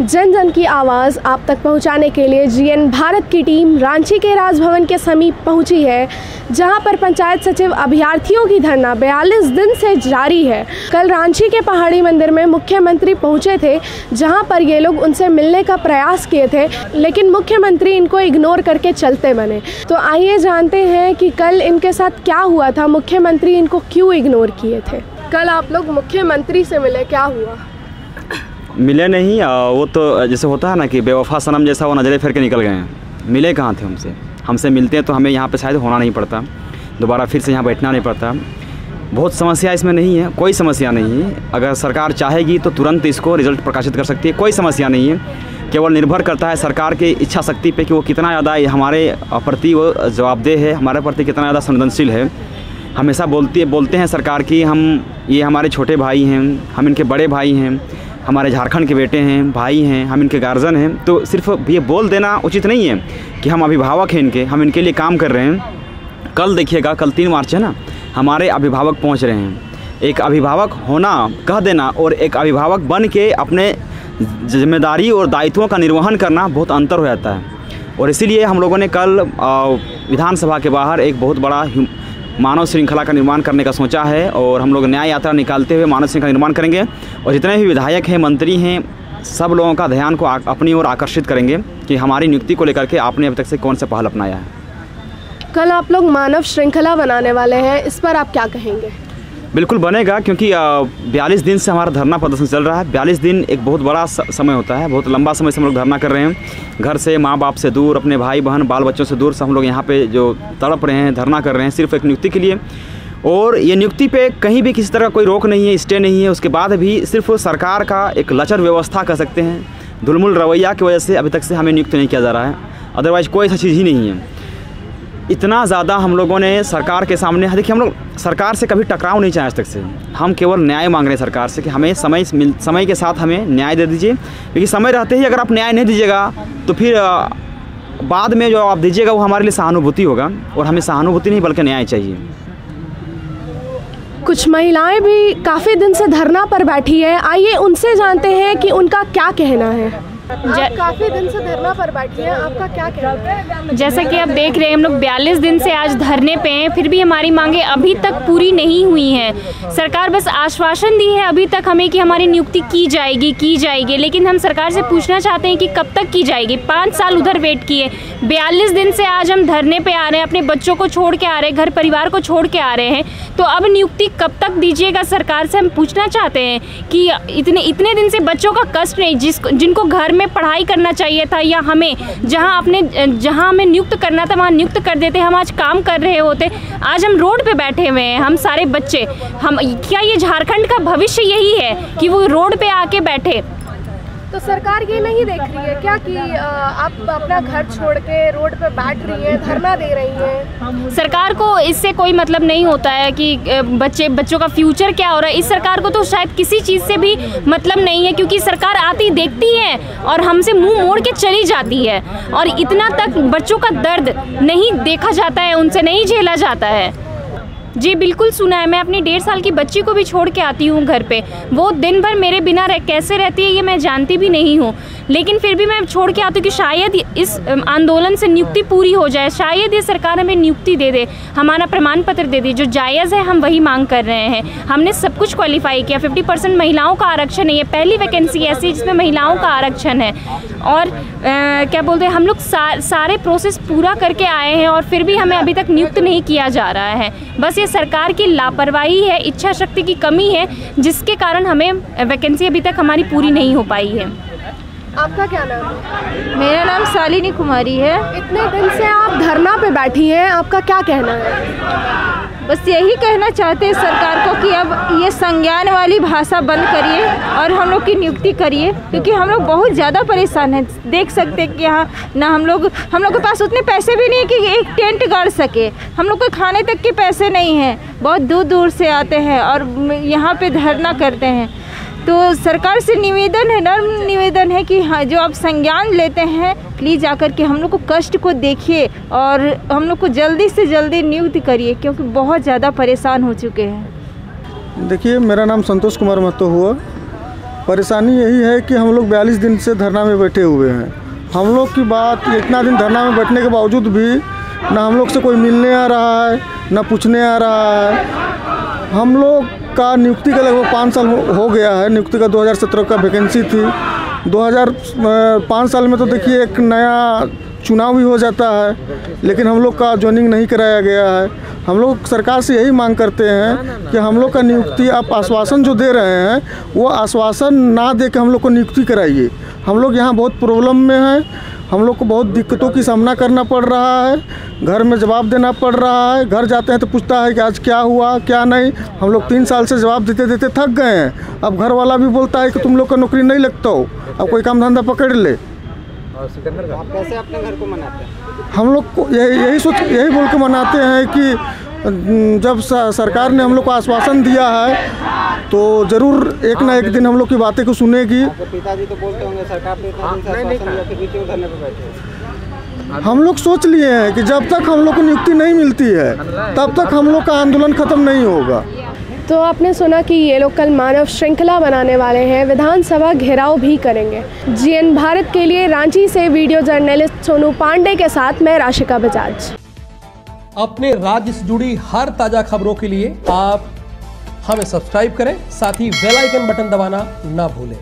जन जन की आवाज़ आप तक पहुँचाने के लिए जीएन भारत की टीम रांची के राजभवन के समीप पहुँची है, जहाँ पर पंचायत सचिव अभ्यर्थियों की धरना 42 दिन से जारी है। कल रांची के पहाड़ी मंदिर में मुख्यमंत्री पहुँचे थे, जहाँ पर ये लोग उनसे मिलने का प्रयास किए थे, लेकिन मुख्यमंत्री इनको इग्नोर करके चलते बने। तो आइए जानते हैं कि कल इनके साथ क्या हुआ था, मुख्यमंत्री इनको क्यों इग्नोर किए थे? कल आप लोग मुख्यमंत्री से मिले, क्या हुआ? मिले नहीं वो तो जैसे होता है ना कि बेवफा सनम जैसा वो नज़रें फिर के निकल गए हैं। मिले कहाँ थे हमसे? हमसे मिलते हैं तो हमें यहाँ पे शायद होना नहीं पड़ता। दोबारा फिर से यहाँ बैठना नहीं पड़ता। बहुत समस्या इसमें नहीं है, कोई समस्या नहीं है। अगर सरकार चाहेगी तो तुरंत इसको रिज़ल्ट प्रकाशित कर सकती है, कोई समस्या नहीं है। केवल निर्भर करता है सरकार की इच्छा शक्ति पे कि वो कितना ज़्यादा हमारे प्रति वो जवाबदेह है, हमारे प्रति कितना ज़्यादा संवेदनशील है। हमेशा बोलती, बोलते हैं सरकार की हम, ये हमारे छोटे भाई हैं, हम इनके बड़े भाई हैं। हमारे झारखंड के बेटे हैं, भाई हैं, हम इनके गार्जियन हैं। तो सिर्फ़ ये बोल देना उचित नहीं है कि हम अभिभावक हैं इनके, हम इनके लिए काम कर रहे हैं। कल देखिएगा, कल तीन मार्च है ना, हमारे अभिभावक पहुँच रहे हैं। एक अभिभावक होना, कह देना, और एक अभिभावक बन के अपने ज़िम्मेदारी और दायित्वों का निर्वहन करना बहुत अंतर हो जाता है। और इसीलिए हम लोगों ने कल विधानसभा के बाहर एक बहुत बड़ा मानव श्रृंखला का निर्माण करने का सोचा है और हम लोग न्याय यात्रा निकालते हुए मानव श्रृंखला निर्माण करेंगे और जितने भी विधायक हैं, मंत्री हैं, सब लोगों का ध्यान को अपनी ओर आकर्षित करेंगे कि हमारी नियुक्ति को लेकर के आपने अब तक से कौन सा पहल अपनाया है। कल आप लोग मानव श्रृंखला बनाने वाले हैं, इस पर आप क्या कहेंगे? बिल्कुल बनेगा क्योंकि बयालीस दिन से हमारा धरना प्रदर्शन चल रहा है। बयालीस दिन एक बहुत बड़ा समय होता है, बहुत लंबा समय से हम लोग धरना कर रहे हैं। घर से माँ बाप से दूर, अपने भाई बहन बाल बच्चों से दूर से हम लोग यहाँ पे जो तड़प रहे हैं, धरना कर रहे हैं, सिर्फ़ एक नियुक्ति के लिए। और ये नियुक्ति पे कहीं भी किसी तरह का कोई रोक नहीं है, स्टे नहीं है। उसके बाद भी सिर्फ़ सरकार का एक लचर व्यवस्था कर सकते हैं। धुलमुल रवैया की वजह से अभी तक से हमें नियुक्त नहीं किया जा रहा है। अदरवाइज़ कोई ऐसा चीज़ ही नहीं है। इतना ज़्यादा हम लोगों ने सरकार के सामने देखिए हम लोग सरकार से कभी टकराव नहीं चाहे आज तक से। हम केवल न्याय मांग रहे हैं सरकार से कि हमें समय मिल, समय के साथ हमें न्याय दे दीजिए। क्योंकि समय रहते ही अगर आप न्याय नहीं दीजिएगा तो फिर बाद में जो आप दीजिएगा वो हमारे लिए सहानुभूति होगा और हमें सहानुभूति नहीं बल्कि न्याय चाहिए। कुछ महिलाएँ भी काफ़ी दिन से धरना पर बैठी है। आइए उनसे जानते हैं कि उनका क्या कहना है। काफ़ी दिन से धरना पर बैठी है आपका क्या कहना है? जैसा कि आप देख रहे हैं हम लोग बयालीस दिन से आज धरने पे हैं फिर भी हमारी मांगे अभी तक पूरी नहीं हुई हैं। सरकार बस आश्वासन दी है अभी तक हमें कि हमारी नियुक्ति की जाएगी की जाएगी लेकिन हम सरकार से पूछना चाहते हैं कि कब तक की जाएगी? पाँच साल उधर वेट किए बयालीस दिन से आज हम धरने पर आ रहे हैं अपने बच्चों को छोड़ के आ रहे हैं घर परिवार को छोड़ के आ रहे हैं। तो अब नियुक्ति कब तक दीजिएगा सरकार से? हम पूछना चाहते हैं कि इतने इतने दिन से बच्चों का कष्ट नहीं जिस जिनको घर में पढ़ाई करना चाहिए था या हमें जहाँ अपने, जहाँ हमें नियुक्त करना था, वहाँ नियुक्त कर देते। हम आज काम कर रहे होते। आज हम रोड पे बैठे हुए हैं, हम सारे बच्चे। हम, क्या ये झारखंड का भविष्य यही है कि वो रोड पे आके बैठे? तो सरकार ये नहीं देख रही है क्या कि आप अपना घर छोड़ के रोड पे बैठ रही है, धरना दे रही है? सरकार को इससे कोई मतलब नहीं होता है कि बच्चे, बच्चों का फ्यूचर क्या हो रहा है। इस सरकार को तो शायद किसी चीज़ से भी मतलब नहीं है क्योंकि सरकार आती देखती है और हमसे मुँह मोड़ के चली जाती है। और इतना तक बच्चों का दर्द नहीं देखा जाता है, उनसे नहीं झेला जाता है। जी, बिल्कुल सुना है। मैं अपनी डेढ़ साल की बच्ची को भी छोड़ के आती हूँ घर पे। वो दिन भर मेरे बिना रह, कैसे रहती है, ये मैं जानती भी नहीं हूँ। लेकिन फिर भी मैं छोड़ के आती हूँ कि शायद इस आंदोलन से नियुक्ति पूरी हो जाए। शायद ये सरकार हमें नियुक्ति दे दे, हमारा प्रमाण पत्र दे दे। जो जायज़ है, हम वही मांग कर रहे हैं। हमने सब कुछ क्वालिफाई किया। फिफ्टी महिलाओं का आरक्षण है। ये पहली वैकेंसी ऐसी जिसमें महिलाओं का आरक्षण है। और आ, क्या बोलते हैं हम लोग सा, सारे प्रोसेस पूरा करके आए हैं और फिर भी हमें अभी तक नियुक्त नहीं किया जा रहा है। बस ये सरकार की लापरवाही है इच्छा शक्ति की कमी है जिसके कारण हमें वैकेंसी अभी तक हमारी पूरी नहीं हो पाई है। आपका क्या नाम? है मेरा नाम शालिनी कुमारी है। इतने दिन से आप धरना पे बैठी हैं आपका क्या कहना है? बस यही कहना चाहते हैं सरकार को कि अब ये संज्ञान वाली भाषा बंद करिए और हम लोग की नियुक्ति करिए, क्योंकि हम लोग बहुत ज़्यादा परेशान हैं। देख सकते हैं कि यहाँ ना हम लोग हम लोग के पास उतने पैसे भी नहीं कि एक टेंट गाड़ सके। हम लोग को खाने तक के पैसे नहीं हैं। बहुत दूर दूर से आते हैं और यहाँ पर धरना करते हैं। तो सरकार से निवेदन है, नर्म निवेदन है कि हाँ जो आप संज्ञान लेते हैं, प्लीज़ आकर के हम लोग को कष्ट को देखिए और हम लोग को जल्दी से जल्दी नियुक्त करिए, क्योंकि बहुत ज़्यादा परेशान हो चुके हैं। देखिए, मेरा नाम संतोष कुमार महतो हुआ। परेशानी यही है कि हम लोग बयालीस दिन से धरना में बैठे हुए हैं। हम लोग की बात इतना दिन धरना में बैठने के बावजूद भी ना हम लोग से कोई मिलने आ रहा है, ना पूछने आ रहा है। हम लोग का नियुक्ति का लगभग पाँच साल हो, गया है। नियुक्ति का 2017 का वैकेंसी थी। 2005 साल में तो देखिए एक नया चुनाव भी हो जाता है, लेकिन हम लोग का ज्वाइनिंग नहीं कराया गया है। हम लोग सरकार से यही मांग करते हैं कि हम लोग का नियुक्ति, आप आश्वासन जो दे रहे हैं, वो आश्वासन ना दे के हम लोग को नियुक्ति कराइए। हम लोग यहाँ बहुत प्रॉब्लम में हैं, हम लोग को बहुत दिक्कतों की सामना करना पड़ रहा है, घर में जवाब देना पड़ रहा है, घर जाते हैं तो पूछता है कि आज क्या हुआ, क्या नहीं। हम लोग तीन साल से जवाब देते देते थक गए हैं। अब घर वाला भी बोलता है कि तुम लोग का नौकरी नहीं लगता हो, अब कोई काम धंधा पकड़ ले। कैसे अपने घर को मनाते हैं? हम लोग को यही यही सोच यही बोल के मनाते हैं कि जब सरकार ने हम लोग को आश्वासन दिया है तो ज़रूर एक ना एक दिन हम लोग की बातें को सुनेगी। पिताजी तो बोलते होंगे सरकार ने इतना दिन से आश्वासन दिया फिर भी क्यों धरने पे बैठे हो? हम लोग सोच लिए हैं कि जब तक हम लोग को नियुक्ति नहीं मिलती है। तब तक हम लोग का आंदोलन खत्म नहीं होगा। तो आपने सुना कि ये लोग कल मानव श्रृंखला बनाने वाले हैं। विधानसभा घेराव भी करेंगे। जीएन भारत के लिए रांची से वीडियो जर्नलिस्ट सोनू पांडे के साथ मैं राशिका बजाज। अपने राज्य से जुड़ी हर ताज़ा खबरों के लिए आप हमें सब्सक्राइब करें, साथ ही बेल आइकन बटन दबाना ना भूलें।